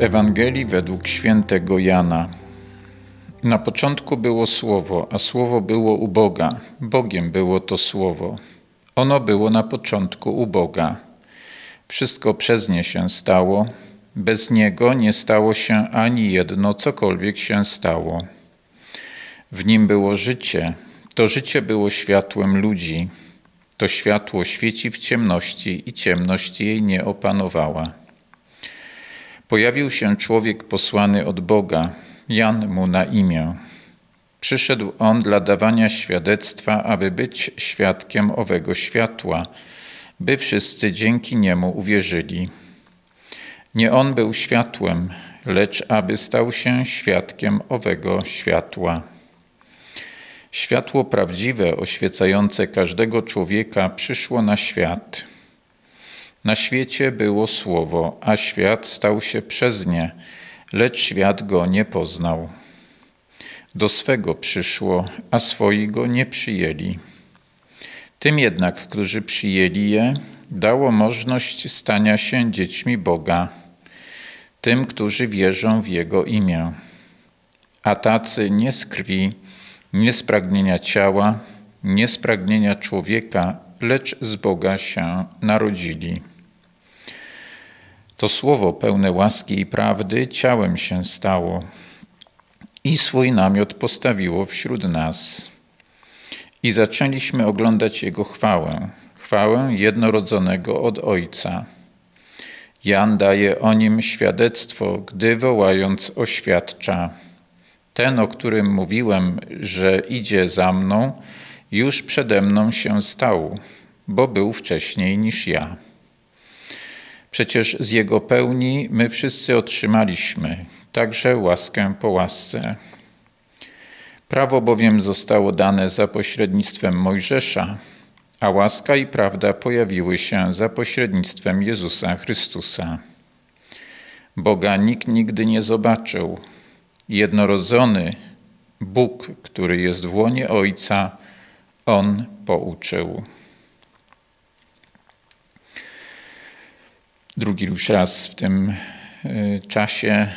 Ewangelii według świętego Jana. Na początku było Słowo, a Słowo było u Boga. Bogiem było to Słowo. Ono było na początku u Boga. Wszystko przez nie się stało. Bez niego nie stało się ani jedno, cokolwiek się stało. W nim było życie. To życie było światłem ludzi. To światło świeci w ciemności i ciemność jej nie opanowała. Pojawił się człowiek posłany od Boga, Jan mu na imię. Przyszedł on dla dawania świadectwa, aby być świadkiem owego światła, by wszyscy dzięki niemu uwierzyli. Nie on był światłem, lecz aby stał się świadkiem owego światła. Światło prawdziwe, oświecające każdego człowieka, przyszło na świat. Na świecie było słowo, a świat stał się przez nie, lecz świat go nie poznał. Do swego przyszło, a swoi go nie przyjęli. Tym jednak, którzy przyjęli je, dało możliwość stania się dziećmi Boga, tym, którzy wierzą w Jego imię. A tacy nie z krwi, nie z pragnienia ciała, nie z pragnienia człowieka, lecz z Boga się narodzili. To słowo pełne łaski i prawdy ciałem się stało i swój namiot postawiło wśród nas. I zaczęliśmy oglądać Jego chwałę, chwałę jednorodzonego od Ojca. Jan daje o nim świadectwo, gdy wołając oświadcza: Ten, o którym mówiłem, że idzie za mną, już przede mną się stał, bo był wcześniej niż ja. Przecież z Jego pełni my wszyscy otrzymaliśmy, także łaskę po łasce. Prawo bowiem zostało dane za pośrednictwem Mojżesza, a łaska i prawda pojawiły się za pośrednictwem Jezusa Chrystusa. Boga nikt nigdy nie zobaczył. Jednorodzony Bóg, który jest w łonie Ojca, On pouczył. Drugi już raz w tym e, czasie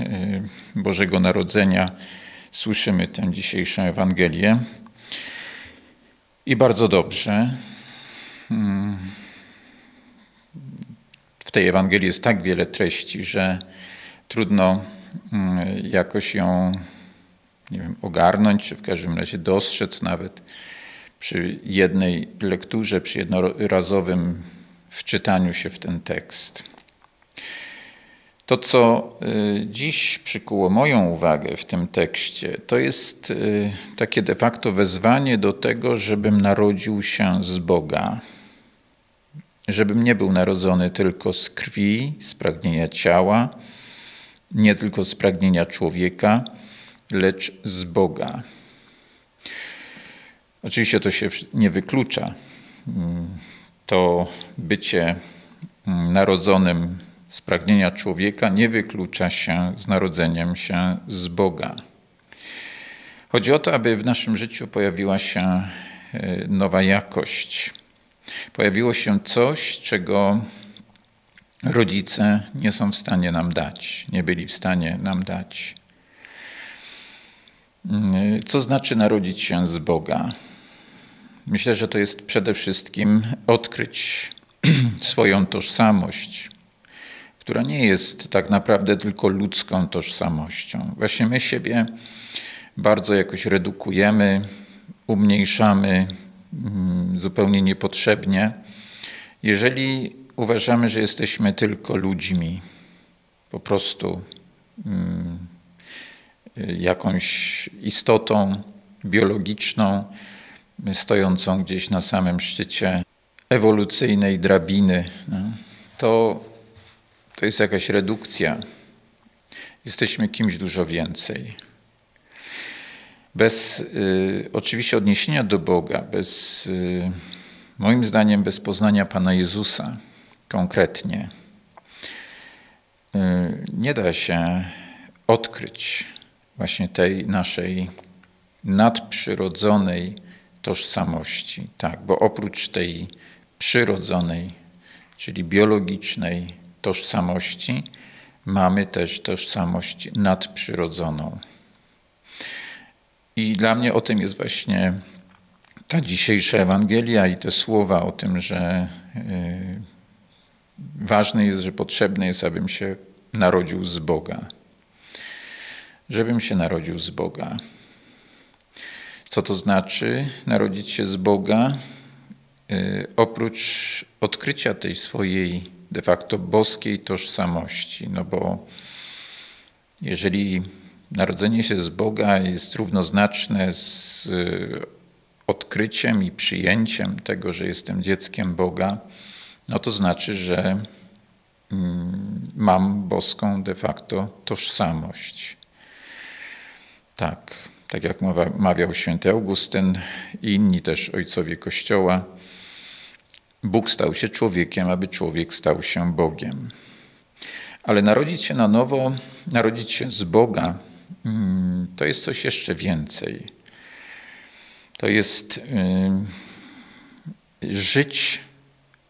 e, Bożego Narodzenia słyszymy tę dzisiejszą Ewangelię. I bardzo dobrze. Mm, w tej Ewangelii jest tak wiele treści, że trudno mm, jakoś ją nie wiem, ogarnąć, czy w każdym razie dostrzec nawet przy jednej lekturze, przy jednorazowym wczytaniu się w ten tekst. To, co y, dziś przykuło moją uwagę w tym tekście, to jest y, takie de facto wezwanie do tego, żebym narodził się z Boga. Żebym nie był narodzony tylko z krwi, z pragnienia ciała, nie tylko z pragnienia człowieka, lecz z Boga. Oczywiście to się nie wyklucza. To bycie mm, narodzonym z pragnienia człowieka nie wyklucza się z narodzeniem się z Boga. Chodzi o to, aby w naszym życiu pojawiła się e, nowa jakość. Pojawiło się coś, czego rodzice nie są w stanie nam dać, nie byli w stanie nam dać. Mm, co znaczy narodzić się z Boga? Myślę, że to jest przede wszystkim odkryć swoją tożsamość, która nie jest tak naprawdę tylko ludzką tożsamością. Właśnie my siebie bardzo jakoś redukujemy, umniejszamy mm, zupełnie niepotrzebnie, jeżeli uważamy, że jesteśmy tylko ludźmi, po prostu mm, jakąś istotą biologiczną, stojącą gdzieś na samym szczycie ewolucyjnej drabiny, no, to, to jest jakaś redukcja. Jesteśmy kimś dużo więcej. Bez y, oczywiście odniesienia do Boga, bez, y, moim zdaniem, bez poznania Pana Jezusa konkretnie, y, nie da się odkryć właśnie tej naszej nadprzyrodzonej tożsamości, tak, bo oprócz tej przyrodzonej, czyli biologicznej tożsamości, mamy też tożsamość nadprzyrodzoną. I dla mnie o tym jest właśnie ta dzisiejsza Ewangelia i te słowa o tym, że y, ważne jest, że potrzebne jest, abym się narodził z Boga. Żebym się narodził z Boga. Co to znaczy narodzić się z Boga? Y, oprócz odkrycia tej swojej de facto boskiej tożsamości, no bo jeżeli narodzenie się z Boga jest równoznaczne z y, odkryciem i przyjęciem tego, że jestem dzieckiem Boga, no to znaczy, że mm, mam boską de facto tożsamość. Tak, tak jak mawiał święty Augustyn i inni też ojcowie Kościoła, Bóg stał się człowiekiem, aby człowiek stał się Bogiem. Ale narodzić się na nowo, narodzić się z Boga, mm, to jest coś jeszcze więcej. To jest yy, żyć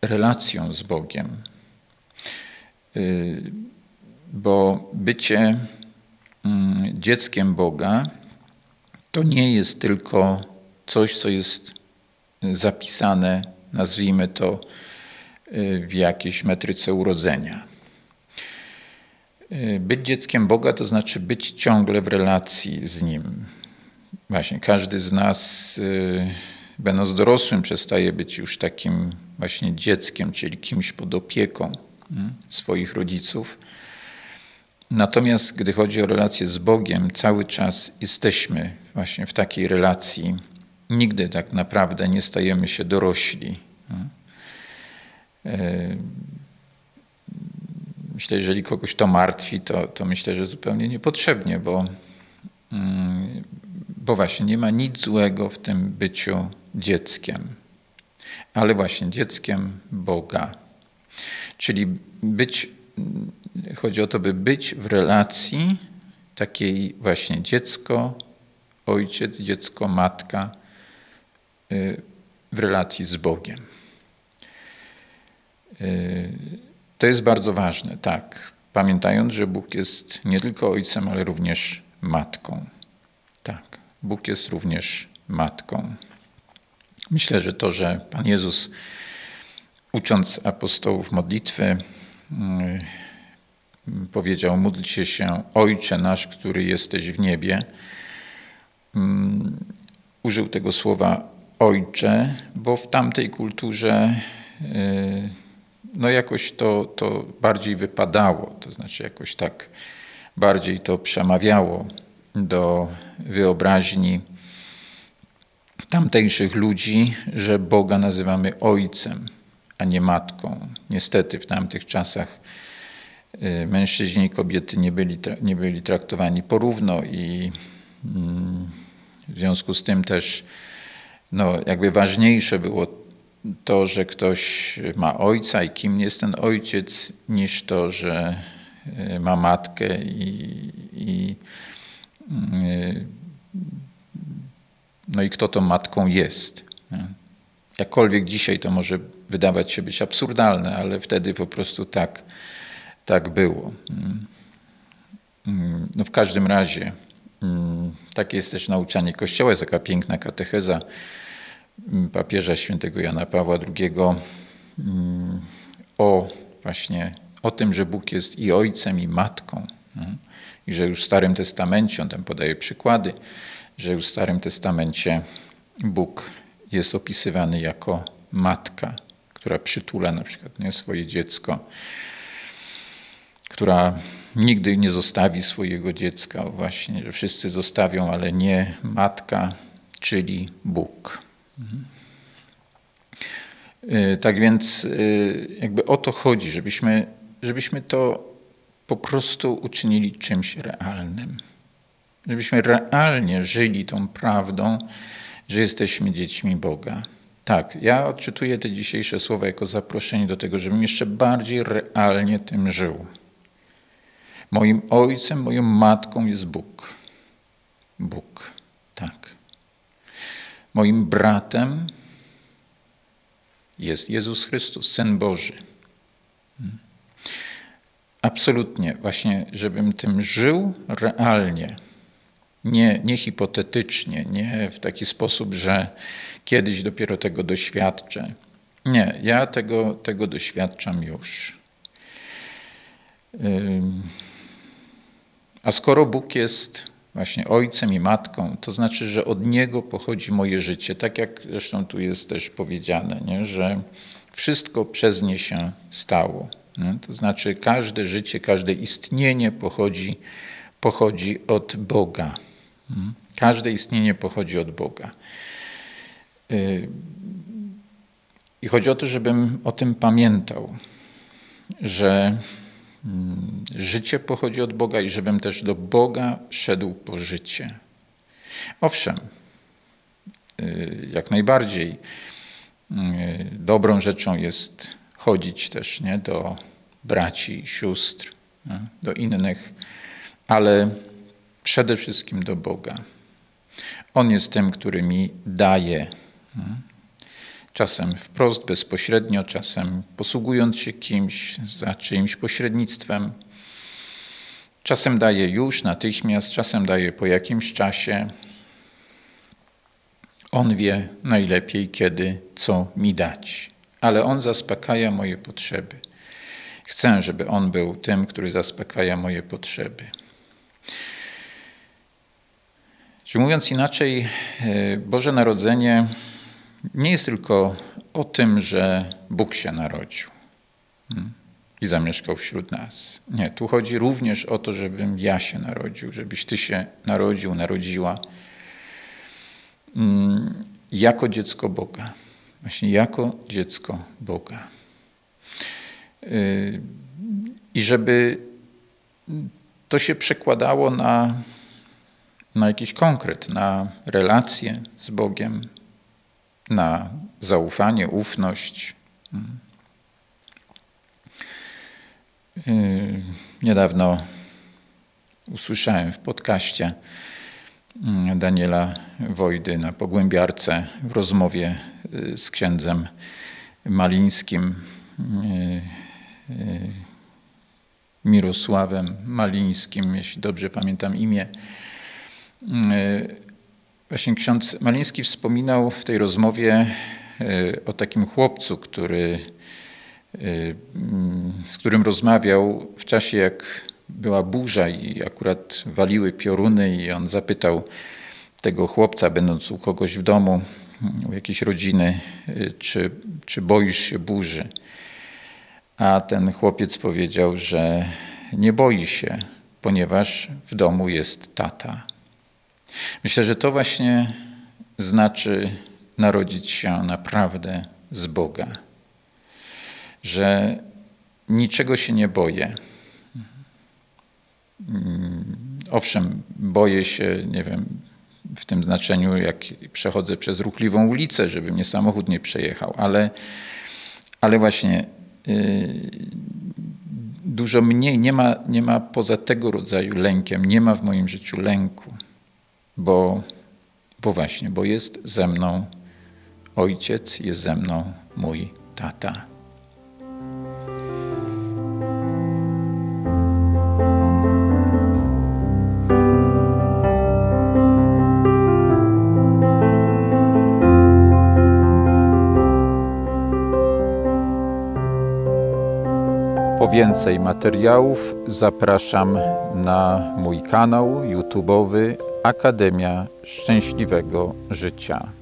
relacją z Bogiem. Yy, bo bycie yy, dzieckiem Boga to nie jest tylko coś, co jest zapisane nazwijmy to, y, w jakiejś metryce urodzenia. Y, być dzieckiem Boga to znaczy być ciągle w relacji z Nim. Właśnie każdy z nas, y, będąc dorosłym, przestaje być już takim właśnie dzieckiem, czyli kimś pod opieką swoich rodziców. Natomiast gdy chodzi o relację z Bogiem, cały czas jesteśmy właśnie w takiej relacji nigdy tak naprawdę nie stajemy się dorośli. E, myślę, że jeżeli kogoś to martwi, to, to myślę, że zupełnie niepotrzebnie, bo, mm, bo właśnie nie ma nic złego w tym byciu dzieckiem, ale właśnie dzieckiem Boga. Czyli być, chodzi o to, by być w relacji takiej właśnie dziecko, ojciec, dziecko, matka, Y, w relacji z Bogiem. Y, to jest bardzo ważne, tak. Pamiętając, że Bóg jest nie tylko ojcem, ale również matką. Tak, Bóg jest również matką. Myślę, że to, że Pan Jezus, ucząc apostołów modlitwy, powiedział: Módlcie się, Ojcze nasz, który jesteś w niebie. Użył tego słowa ojcze, bo w tamtej kulturze y, no jakoś to, to bardziej wypadało, to znaczy jakoś tak bardziej to przemawiało do wyobraźni tamtejszych ludzi, że Boga nazywamy Ojcem, a nie Matką. Niestety w tamtych czasach y, mężczyźni i kobiety nie byli, nie byli traktowani porówno i mm, w związku z tym też no, jakby ważniejsze było to, że ktoś ma ojca i kim jest ten ojciec, niż to, że e, ma matkę i, i e, no i kto tą matką jest. Jakkolwiek dzisiaj to może wydawać się być absurdalne, ale wtedy po prostu tak, tak było. Mm. Mm, no w każdym razie mm, takie jest też nauczanie Kościoła, jest taka piękna katecheza papieża świętego Jana Pawła II o właśnie o tym, że Bóg jest i ojcem, i matką. I że już w Starym Testamencie, on tam podaje przykłady, że już w Starym Testamencie Bóg jest opisywany jako matka, która przytula na przykład nie, swoje dziecko, która nigdy nie zostawi swojego dziecka, właśnie, że wszyscy zostawią, ale nie matka, czyli Bóg. Y, tak więc y, jakby o to chodzi, żebyśmy, żebyśmy to po prostu uczynili czymś realnym. Żebyśmy realnie żyli tą prawdą, że jesteśmy dziećmi Boga. Tak, ja odczytuję te dzisiejsze słowa jako zaproszenie do tego, żebym jeszcze bardziej realnie tym żył. Moim ojcem, moją matką jest Bóg. Bóg, tak. Moim bratem jest Jezus Chrystus, Syn Boży. absolutnie, właśnie, żebym tym żył realnie, nie, nie hipotetycznie, nie w taki sposób, że kiedyś dopiero tego doświadczę. Nie, ja tego, tego doświadczam już. A skoro Bóg jest właśnie ojcem i matką, to znaczy, że od Niego pochodzi moje życie. Tak jak zresztą tu jest też powiedziane, nie? że wszystko przez nie się stało. Nie? To znaczy, każde życie, każde istnienie pochodzi, pochodzi od Boga. Każde istnienie pochodzi od Boga. Y, I chodzi o to, żebym o tym pamiętał, że mm, życie pochodzi od Boga i żebym też do Boga szedł po życie. Owszem, y, jak najbardziej y, dobrą rzeczą jest chodzić też nie, do braci, sióstr, do innych, ale przede wszystkim do Boga. On jest tym, który mi daje. Czasem wprost, bezpośrednio, czasem posługując się kimś, za czyimś pośrednictwem. Czasem daje już, natychmiast, czasem daje po jakimś czasie. On wie najlepiej, kiedy, co mi dać, ale On zaspokaja moje potrzeby. Chcę, żeby On był tym, który zaspokaja moje potrzeby. Czy mówiąc inaczej, e, Boże Narodzenie nie jest tylko o tym, że Bóg się narodził hmm, i zamieszkał wśród nas. Nie, tu chodzi również o to, żebym ja się narodził, żebyś Ty się narodził, narodziła hmm, jako dziecko Boga. Właśnie jako dziecko Boga. E, I żeby to się przekładało na na jakiś konkret, na relacje z Bogiem, na zaufanie, ufność. Yy, niedawno usłyszałem w podcaście mm, Daniela Wojdy na Pogłębiarce w rozmowie yy, z księdzem Malińskim, yy, Mirosławem Malińskim, jeśli dobrze pamiętam imię. E, właśnie ksiądz Maliński wspominał w tej rozmowie e, o takim chłopcu, który, e, z którym rozmawiał w czasie, jak była burza i akurat waliły pioruny i on zapytał tego chłopca, będąc u kogoś w domu, u jakiejś rodziny, czy, czy boisz się burzy. A ten chłopiec powiedział, że nie boi się, ponieważ w domu jest tata. Myślę, że to właśnie znaczy narodzić się naprawdę z Boga. Że niczego się nie boję. Mm, owszem, boję się, nie wiem, w tym znaczeniu, jak przechodzę przez ruchliwą ulicę, żeby mnie samochód nie przejechał, ale, ale właśnie yy, dużo mniej, nie ma, nie ma poza tego rodzaju lękiem, nie ma w moim życiu lęku bo, bo właśnie, bo jest ze mną ojciec, jest ze mną mój tata. Po więcej materiałów zapraszam na mój kanał YouTube'owy Akademia Szczęśliwego Życia.